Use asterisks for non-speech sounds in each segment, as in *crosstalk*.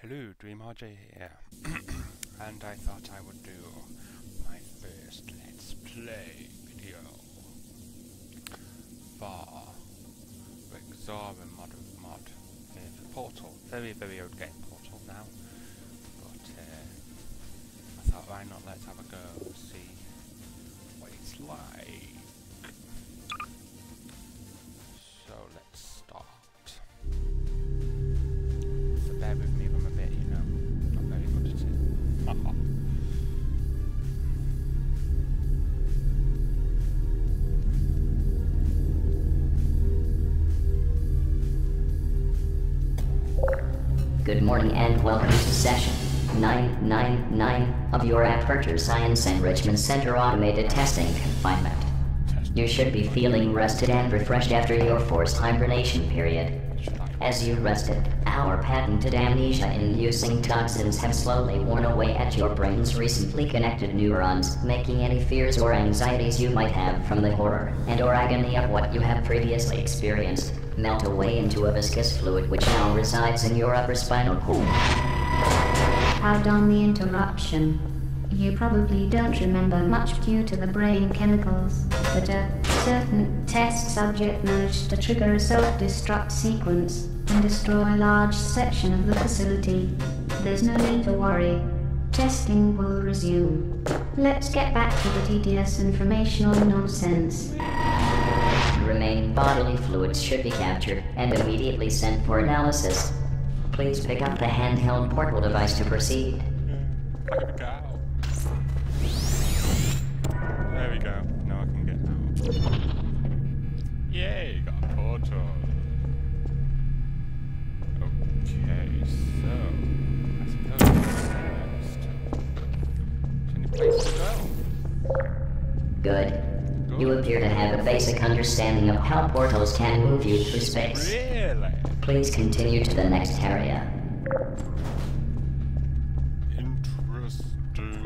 Hello, DreamRJ here, *clears throat* and I thought I would do my first Let's Play video for Rexaura mod, mod with Portal. Very, very old game Portal now, but uh, I thought why not let's have a go and see what it's like. Good morning and welcome to session 999 of your Aperture Science Enrichment Center Automated Testing Confinement. You should be feeling rested and refreshed after your forced hibernation period. As you rested, our patented amnesia-inducing toxins have slowly worn away at your brain's recently connected neurons, making any fears or anxieties you might have from the horror and or agony of what you have previously experienced melt away into a viscous fluid which now resides in your upper spinal cord. Pardon the interruption. You probably don't remember much due to the brain chemicals, but a certain test subject managed to trigger a self-destruct sequence and destroy a large section of the facility. There's no need to worry. Testing will resume. Let's get back to the tedious informational nonsense. Remaining bodily fluids should be captured and immediately sent for analysis. Please pick up the handheld portable device to proceed. Like a cow. There we go. Now I can get out. Yay, got a portal. Okay, so I suppose next. Is any place to go? Good. You appear to have a basic understanding of how portals can move you through space. Really? Please continue to the next area. Interesting.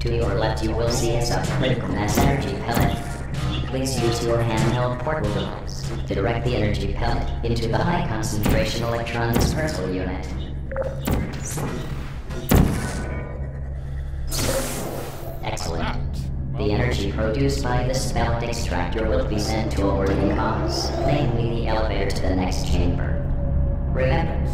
To your left, you will see a subcritical mass energy pellet. Please use your handheld portal device to direct the energy pellet into the high concentration electron dispersal unit. Excellent. The energy produced by the pellet extractor will be sent to a working cause, namely the elevator to the next chamber. Remember,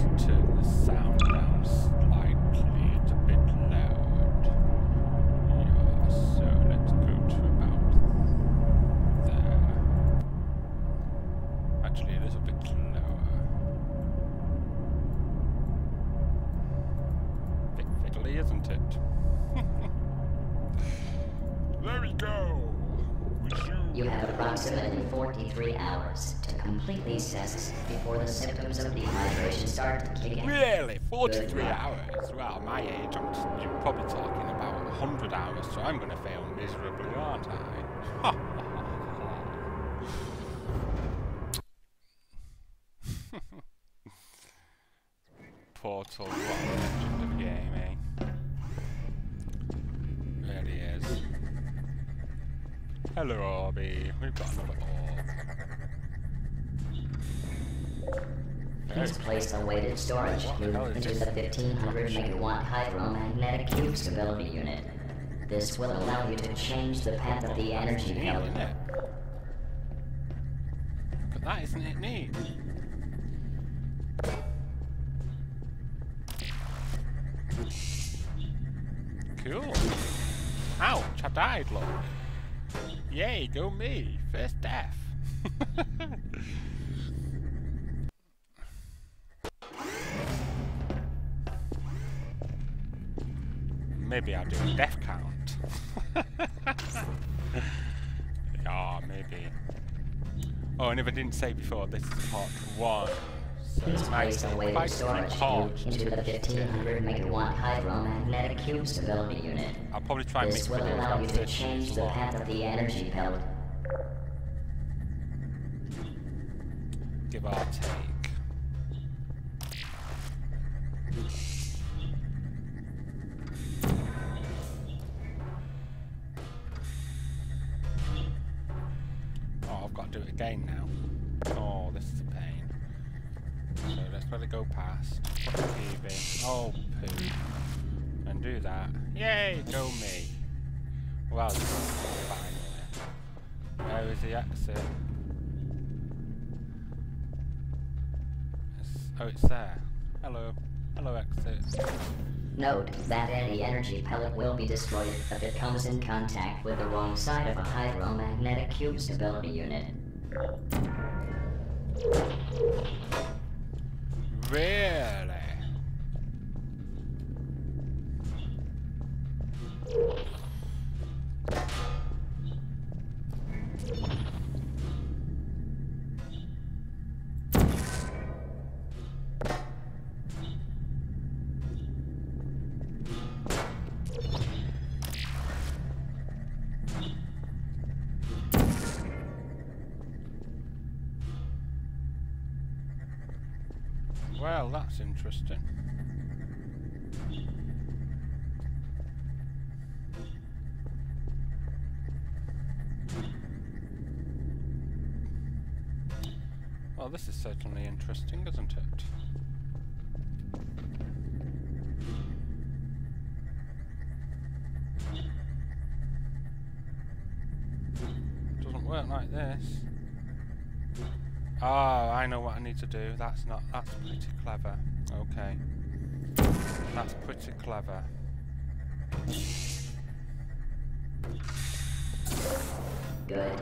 miserably, aren't I? Portal, what a legend of game, eh? Really is. Hello, Orby. We've got another orb. Please place the weighted storage cube into the 1500 megawatt hydromagnetic cube stability unit. This will allow you to change the path of the energy neat, pellet. isn't it? But that isn't it neat? Cool. Ouch, I died, look. Yay, go me. First death. *laughs* Maybe I'll do a death count. *laughs* Ah, maybe. Oh, and if I didn't say before, this is part one. So Please place the take weighted quite a storage cube into the 1500 megawatt hydromagnetic cube stability unit. I'll probably try and This make will allow you to change the path of the energy pellet. Give or take. Any energy pellet will be destroyed if it comes in contact with the wrong side of a hydromagnetic cube stability unit. Really? Need to do. That's not. That's pretty clever. Okay. That's pretty clever. Good.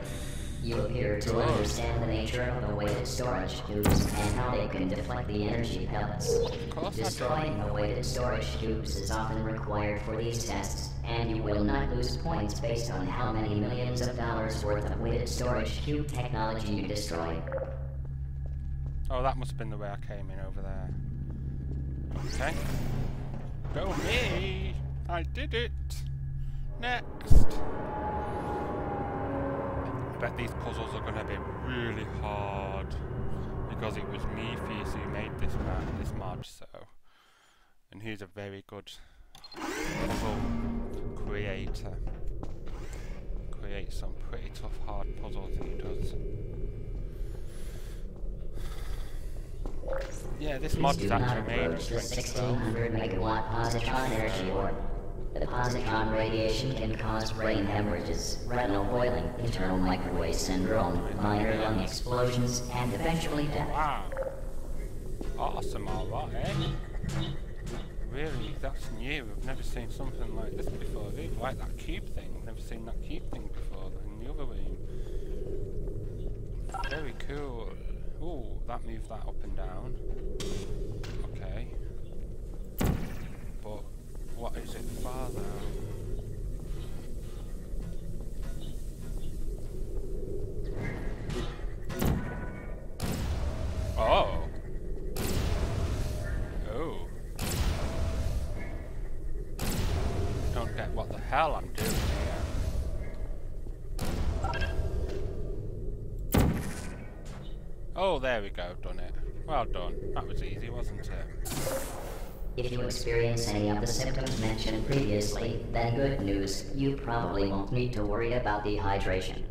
You appear to understand the nature of the weighted storage cubes and how they can deflect the energy pellets. Of course I do. Destroying the weighted storage cubes is often required for these tests, and you will not lose points based on how many millions of dollars worth of weighted storage cube technology you destroy. Oh, that must have been the way I came in over there. Okay. Go me! I did it! Next! I bet these puzzles are going to be really hard. Because it was me, Fierce, who made this man, this mod, so... And he's a very good puzzle creator. Creates some pretty tough, hard puzzles, he does. Yeah, this mod is actually made the 1600 megawatt positron energy orb. The positron radiation can cause brain hemorrhages, retinal boiling, internal microwave syndrome, minor lung explosions, and eventually death. Wow. Awesome, alright, eh? Really, that's new. I've never seen something like this before. Really like that cube thing. I've never seen that cube thing before in the other room. Very cool. Ooh, that moved that up and down. Okay. But what is it farther? Oh. Oh. Don't get what the hell I'm there we go, done it. Well done. That was easy, wasn't it? If you experience any of the symptoms mentioned previously, then good news, you probably won't need to worry about dehydration.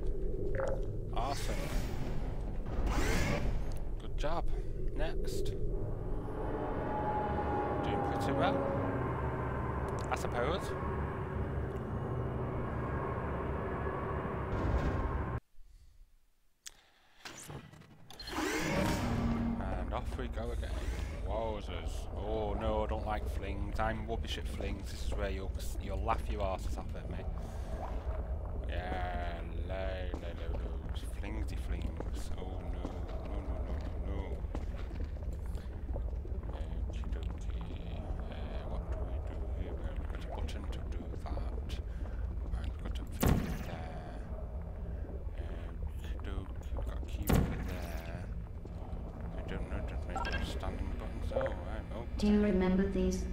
Flings. This is where you'll, you'll laugh your asses off at me. Yeah, lay, lay, lay, lows. Flingsy flings. Oh no, no, no, no, no, no. Uh, oh. Do you remember these?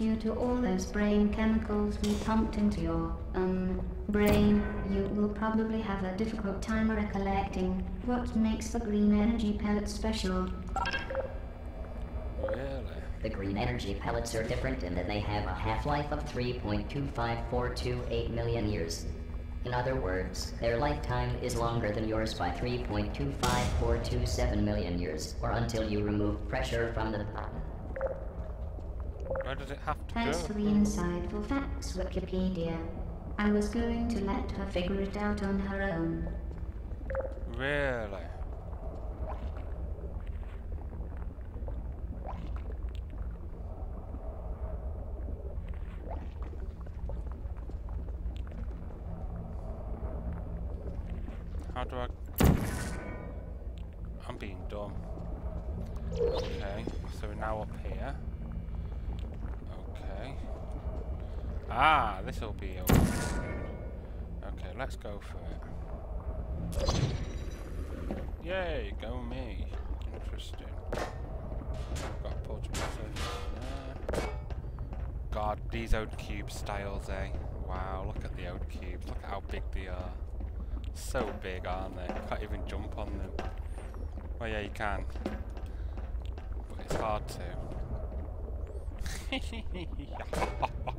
Due to all those brain chemicals we pumped into your, um, brain, you will probably have a difficult time recollecting what makes the green energy pellet special. Really? The green energy pellets are different in that they have a half-life of 3.25428 million years. In other words, their lifetime is longer than yours by 3.25427 million years, or until you remove pressure from the... Does it have to Thanks go? for the insightful facts, Wikipedia. I was going to let her figure it out on her own. Really? How do I... I'm being dumb. Okay, so we're now up here. Okay. Ah, this will be okay. Okay, let's go for it. Yay, go me. Interesting. Got a portable there. God, these old cube styles, eh? Wow, look at the old cubes. Look at how big they are. So big, aren't they? Can't even jump on them. Well, yeah, you can. But it's hard to. *laughs* *laughs*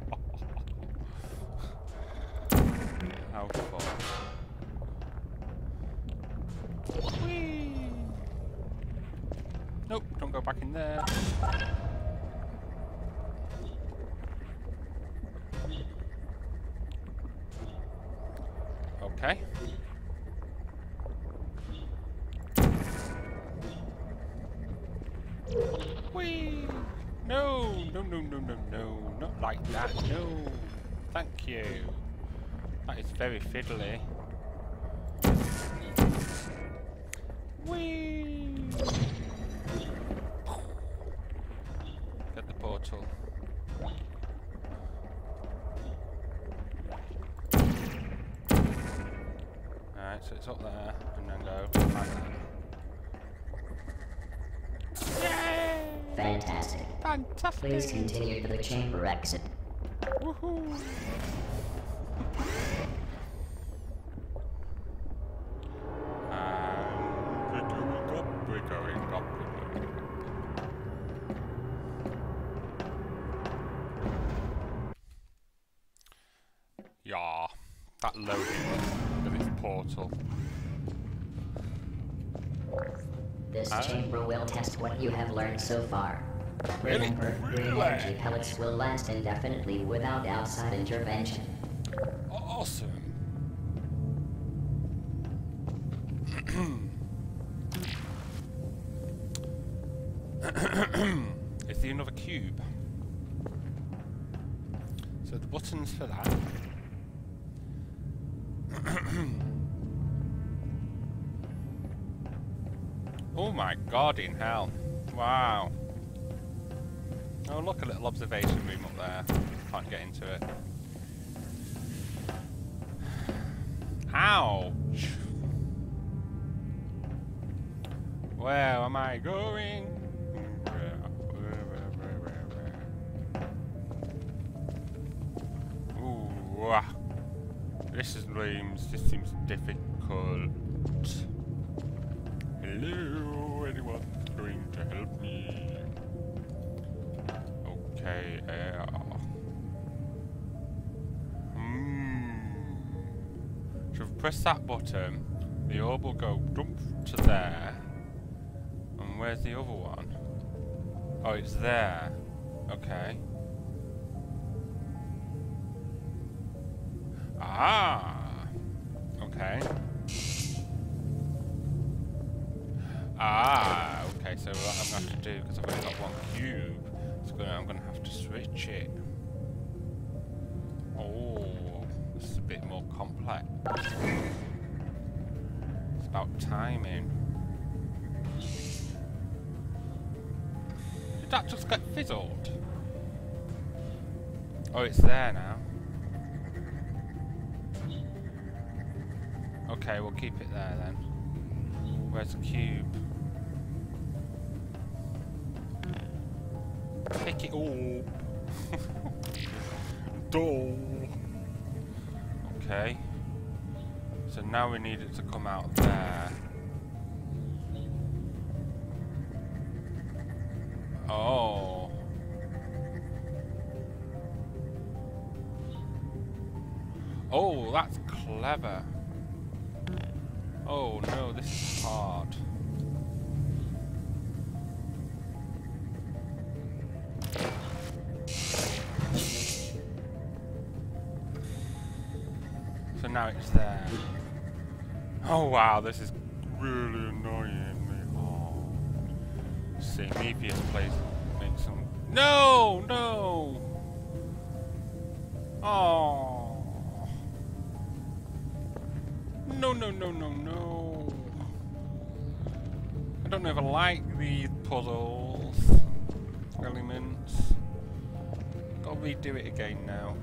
up there, and then go like that. Yay! Fantastic. Fantastic! Please continue to the chamber exit. Woohoo! Learned so far. Remember, green energy pellets will last indefinitely without outside intervention. Awesome. Is there another cube? So the buttons for that. *clears throat* oh my god in hell. Wow. Oh look, a little observation room up there. Can't get into it. Ouch! Where am I going? Ooh, this is seems this seems difficult. Hello, anyone going to help me? Okay, uh, Hmm. So if we press that button, the orb will go dump to there. And where's the other one? Oh, it's there. Okay. Ah. That just get fizzled? Oh, it's there now. Okay, we'll keep it there then. Where's the cube? Pick it all. *laughs* Dull. Okay. So now we need it to come out there. Oh. Oh, that's clever. Oh no, this is hard. So now it's there. Oh wow, this is really Plays makes some. No, no. Oh. No, no, no, no, no. I don't ever like these puzzles elements. Gotta redo it again now.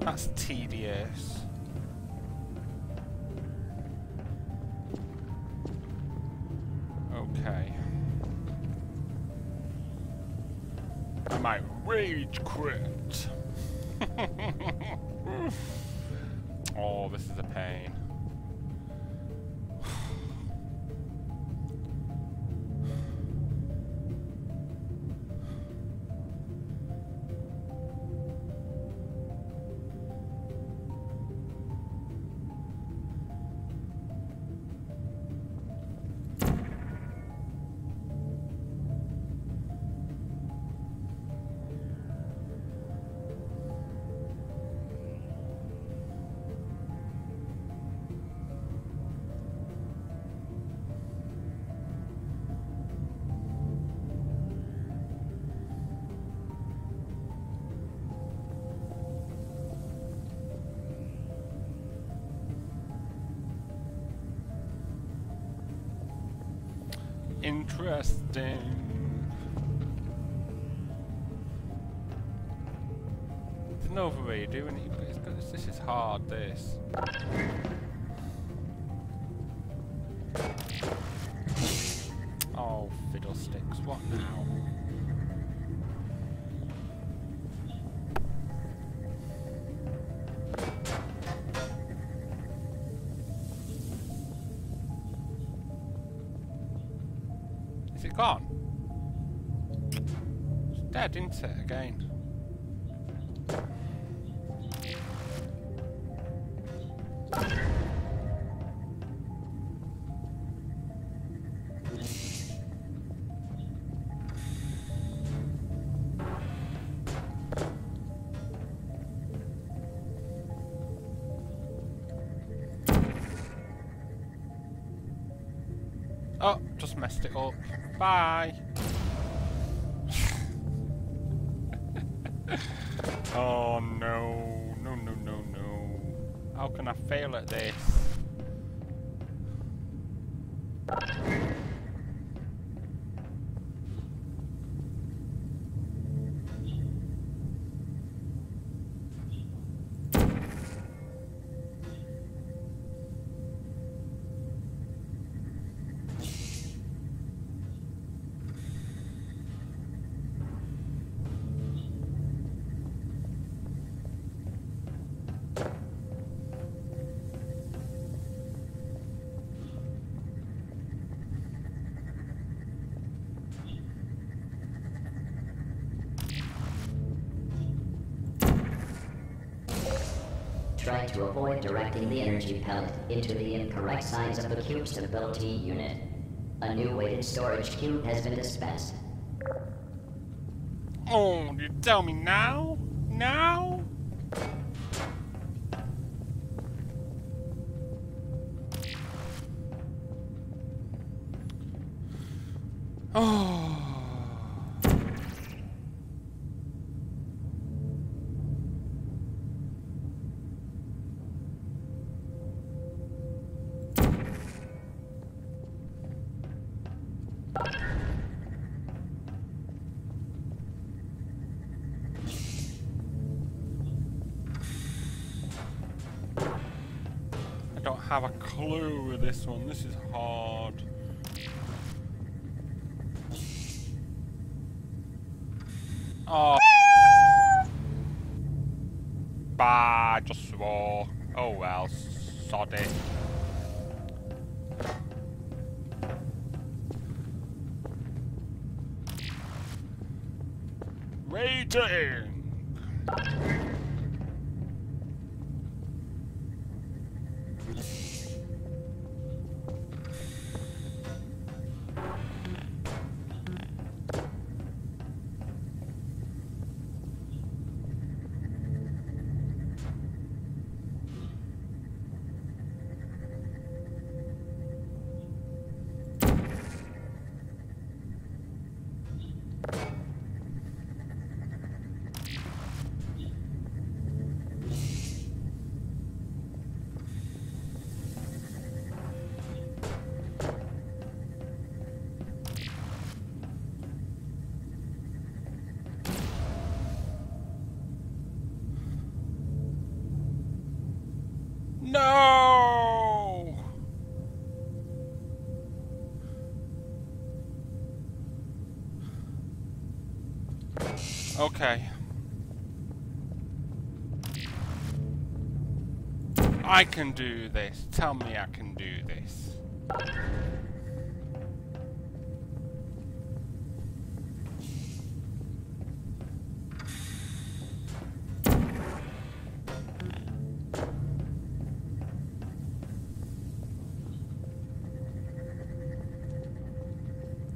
That's tedious. Rage quit. Interesting. There's no other way doing it, this is hard, this. Gone? It's dead, isn't it, again? Bye. *laughs* oh no, no, no, no, no. How can I fail at this? Try to avoid directing the energy pellet into the incorrect sides of the cube stability unit. A new weighted storage cube has been dispensed. Oh, you tell me now? Now? This one. This is hard. Oh. Bah, just swore. Oh well, sod it. Rating! Okay. I can do this. Tell me I can do this.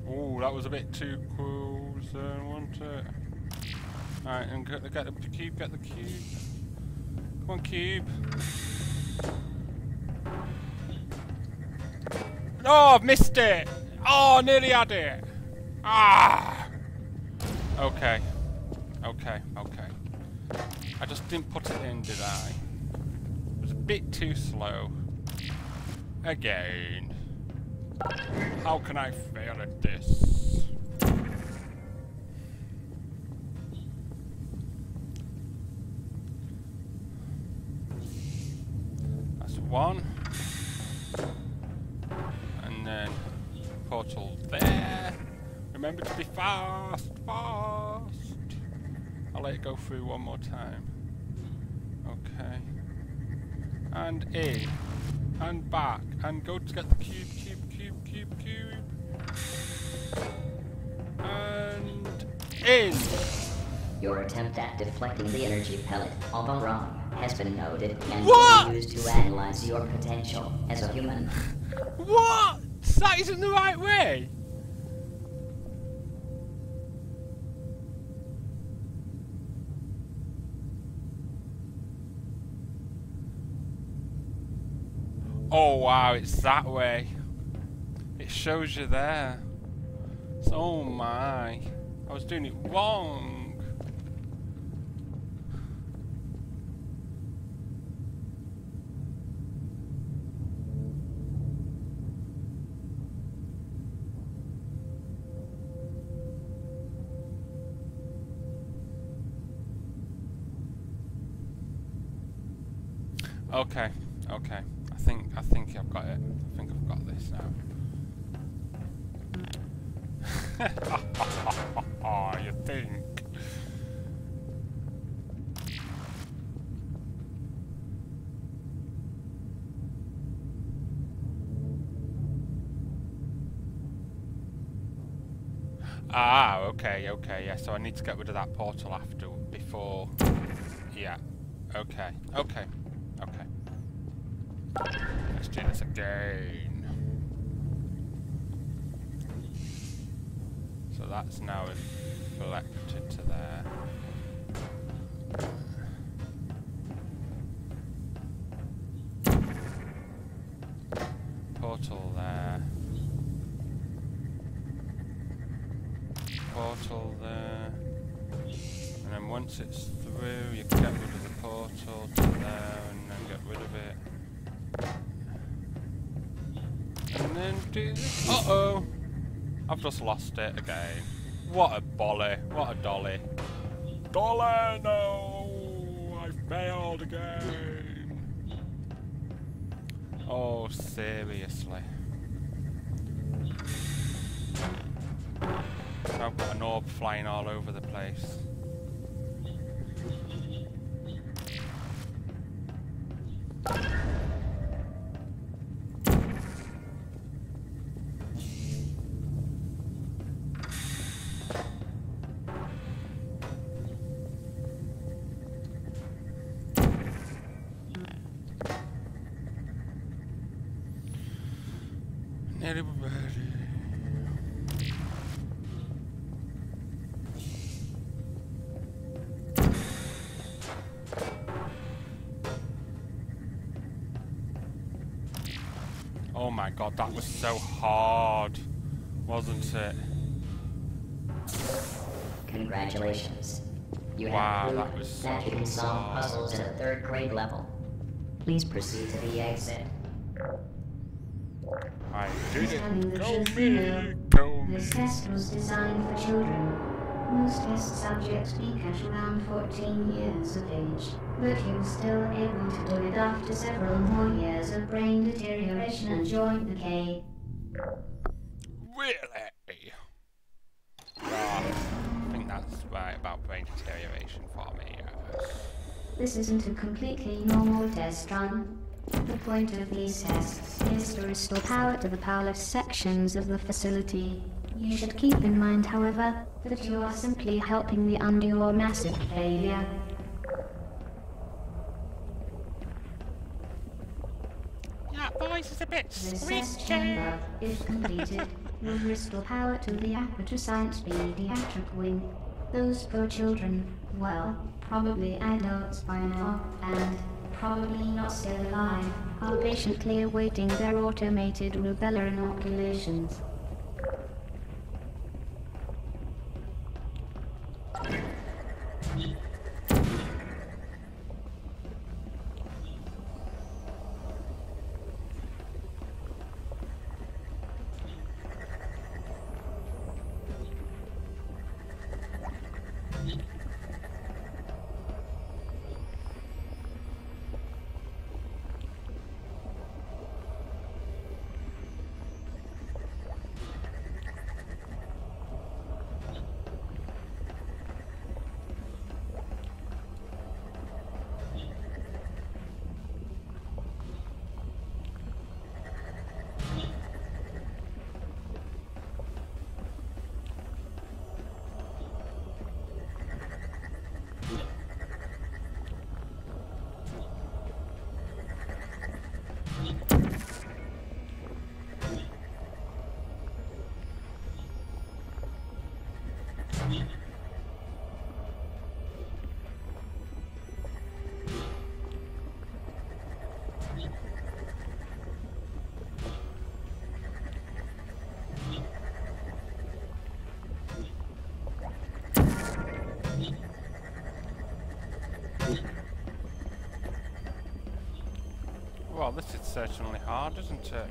Oh, that was a bit too close. I don't want it. Alright, and the, get the cube, got the cube. Come on, cube. No, I've missed it! Oh, nearly had it! Ah! Okay. Okay, okay. I just didn't put it in, did I? It was a bit too slow. Again. How can I fail at this? One. And then portal there. Remember to be fast, fast. I'll let it go through one more time. Okay. And in. And back. And go to get the cube, cube, cube, cube, cube. And in. Your attempt at deflecting the energy pellet, although wrong, has been noted and What? will be used to analyze your potential as a human. What? That isn't the right way. Oh wow, it's that way. It shows you there. So, oh my. I was doing it wrong. Okay, okay. I think I think I've got it. I think I've got this now. *laughs* you think? Ah, okay, okay, yeah. So I need to get rid of that portal after, before. Yeah. Okay. Again. So that's now reflected to there. Portal there. Portal there. And then once it's through, you get rid of the portal to there and then get rid of it. Do this. Uh oh! I've just lost it again. What a bolly. What a dolly. Dolly, no! I failed again. Oh, seriously. I've got an orb flying all over the place. God, that was so hard, wasn't it? Congratulations. You Wow, have that proved was that you so can solve hard. puzzles at a third grade level. Please proceed to the exit. I did Telling it. the Go me, Neo. go me. This test was designed for children. Most test subjects peak at around 14 years of age, but he was still able to do it after several more years of brain deterioration and joint decay. Really? Ah, I think that's right about brain deterioration for me. This isn't a completely normal test run. The point of these tests is to restore power to the powerless sections of the facility. You should keep in mind, however, that you are simply helping the undo your massive failure. That voice is a bit This test chamber, if completed, will restore power to the Aperture Science Pediatric Wing. Those poor children, well, probably adults by now, and probably not still alive, are patiently awaiting their automated rubella inoculations. Thank you. Well, this is certainly hard, isn't it?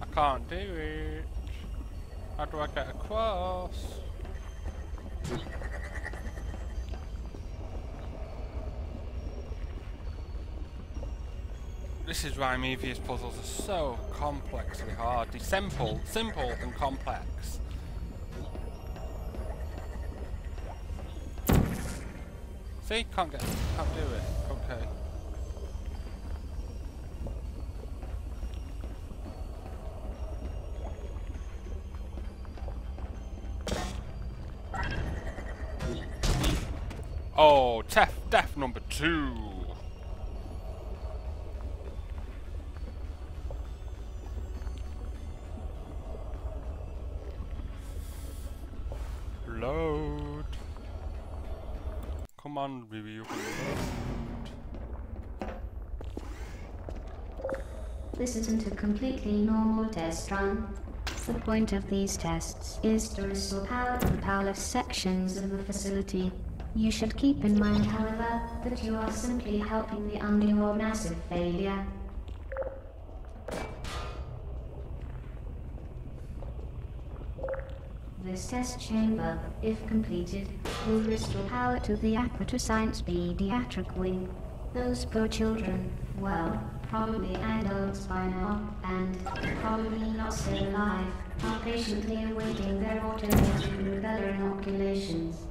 I can't do it. How do I get across? This is why Mevious puzzles are so complexly hard. They're simple, simple and complex. See, can't get, can't do it. You can load. This isn't a completely normal test run. The point of these tests is to restore power to the powerless sections of the facility. You should keep in mind, however, that you are simply helping the undo your massive failure. This test chamber, if completed, will restore power to the Aperture Science Pediatric Wing. Those poor children, well, probably adults by now, and probably not still alive, are patiently awaiting their automated rubella inoculations.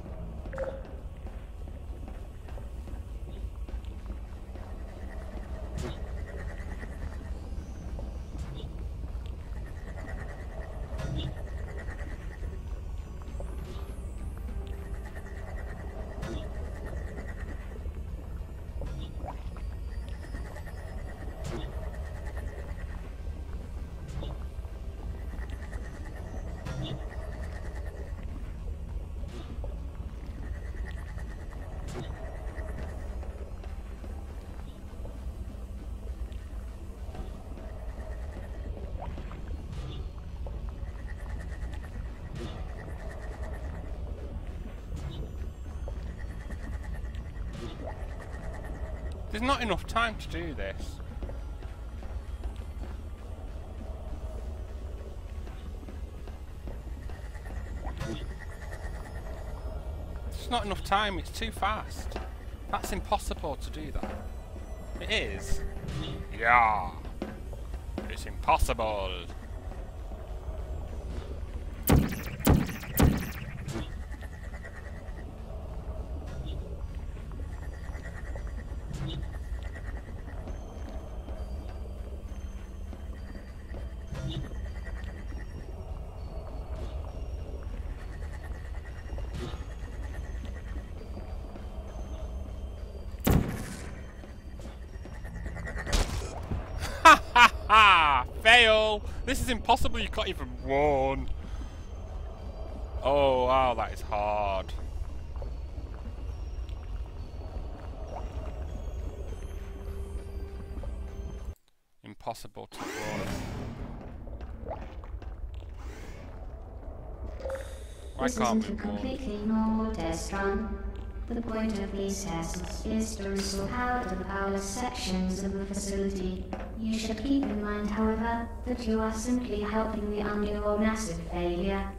There's not enough time to do this. There's not enough time, it's too fast. That's impossible to do that. It is. Yeah. It's impossible. Is impossible, you can't even warn. Oh, wow, that is hard. Impossible to. Why This can't a completely normal test run. The point of these tests is to restore power to the powerless sections of the facility. You should keep in mind, however, that you are simply helping the undergo massive failure.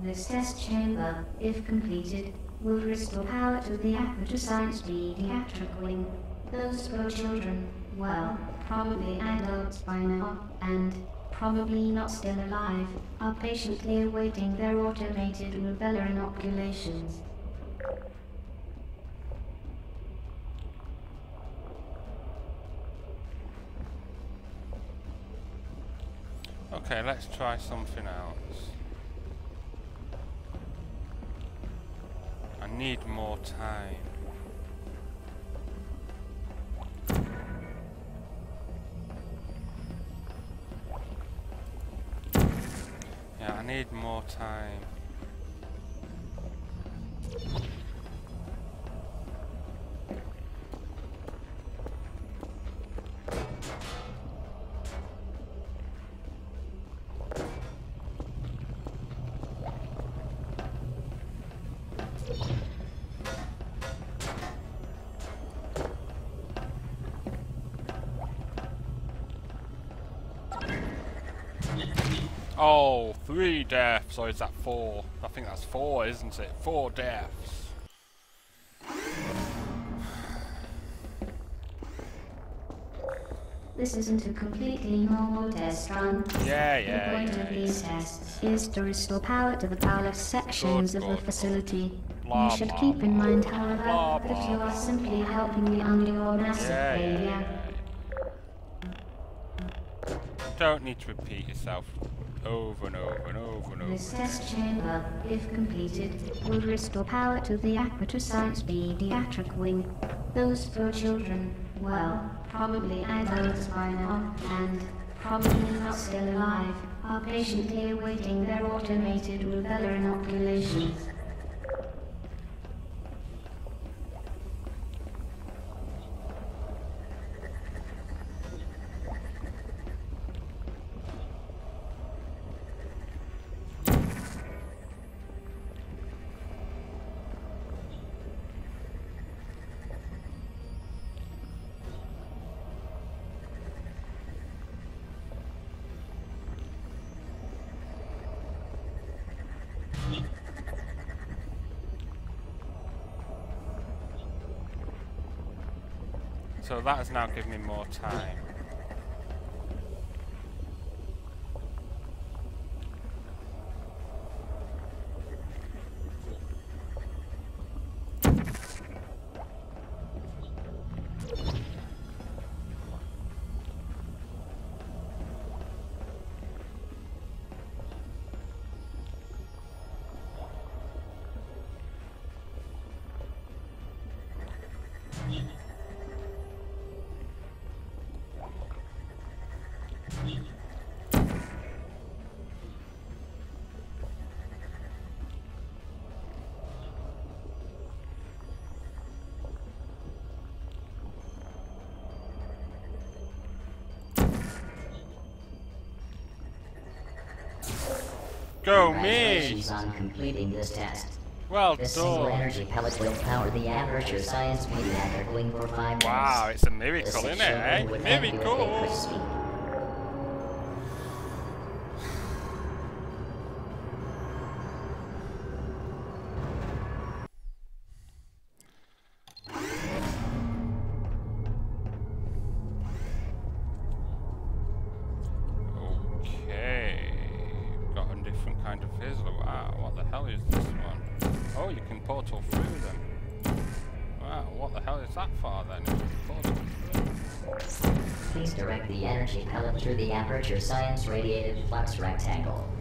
This test chamber, if completed, will restore power to the Aperture Science pediatric wing. Those poor children, well, probably adults by now, and probably not still alive, are patiently awaiting their automated rubella inoculations. Okay, let's try something else. I need more time. Yeah, I need more time. Oh, three deaths, or is that four? I think that's four, isn't it? Four deaths. This isn't a completely normal test run. Yeah, yeah. The point yeah. of these tests is to restore power to the powerless sections Good, of the facility. Blah, you should blah, keep in mind, however, Blah, that you are simply helping the undergo massive Yeah, yeah, failure. yeah. Don't need to repeat yourself over and over and over and This over. test chamber, if completed, will restore power to the Aperture Science pediatric wing. Those poor children, well, probably adults by now, and probably not still alive, are patiently awaiting their automated rubella inoculations. So that has now given me more time. Me! On completing this test. Well This single done. energy pellet will power the Aperture Science wing for five minutes. Wow, it's a miracle, isn't it? Eh? would then be with Miracle. Direct the energy pellet through the aperture science radiated flux rectangle.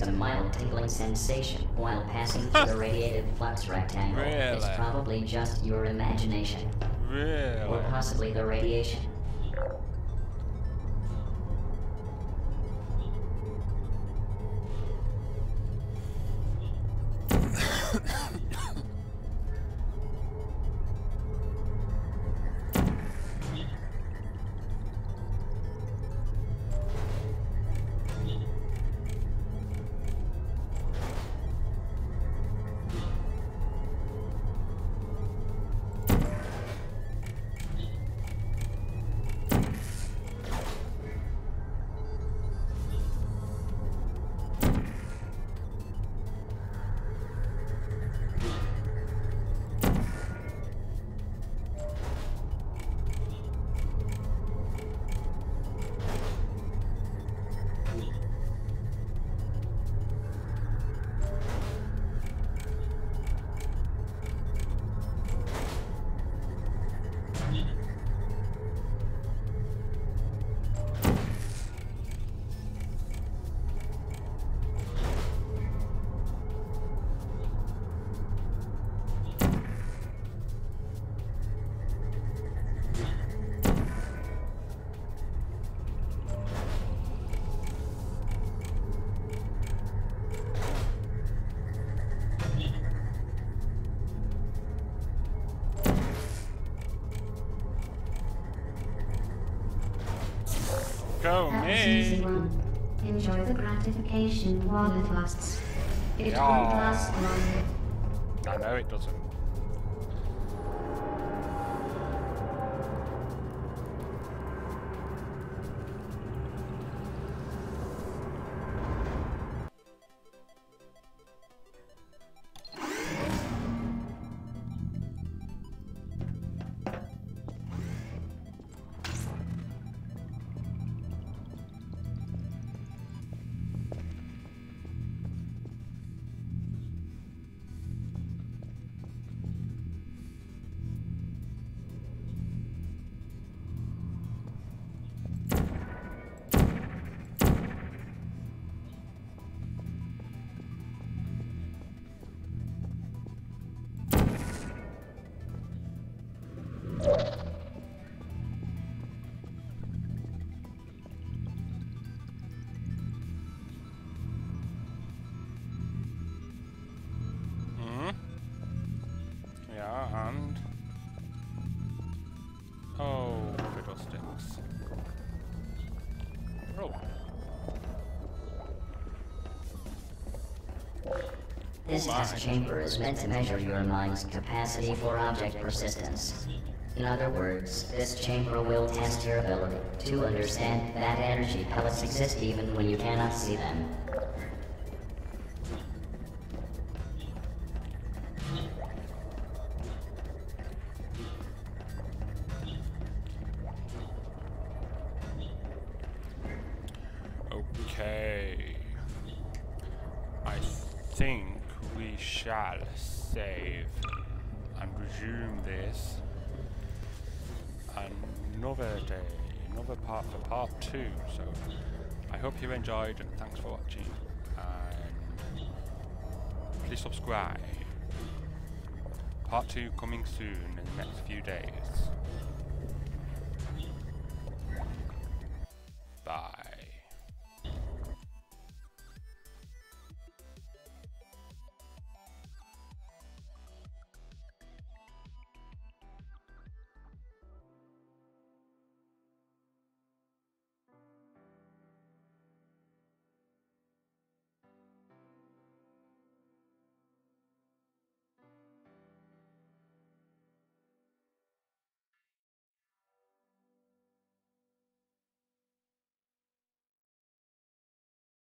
Experience a mild tingling sensation while passing through the *laughs* radiated flux rectangle, it's probably just your imagination, or possibly the radiation. Oh, that was easy one. Enjoy the gratification while it lasts. It Yeah. won't last long. I know it doesn't. This test chamber is meant to measure your mind's capacity for object persistence. In other words, this chamber will test your ability to understand that energy pellets exist even when you cannot see them. Two. So I hope you enjoyed and thanks for watching and please subscribe. Part two coming soon in the next few days.